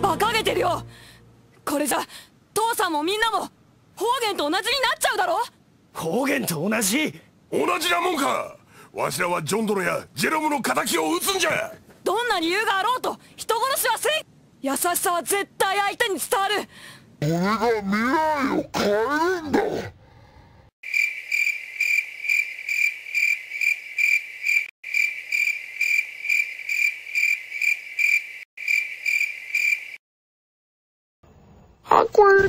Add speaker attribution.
Speaker 1: 馬鹿げてるよ。これじゃ父さんもみんなも方言と同じになっちゃうだろ。
Speaker 2: 方言と同じ？
Speaker 3: 同じなもんか。わしらはジョン殿やジェロムの敵を討つんじゃ。
Speaker 1: どんな理由があろうと人殺しはせん。優しさは絶対相手に伝わる。
Speaker 4: 俺が未来を変えるんだあこれ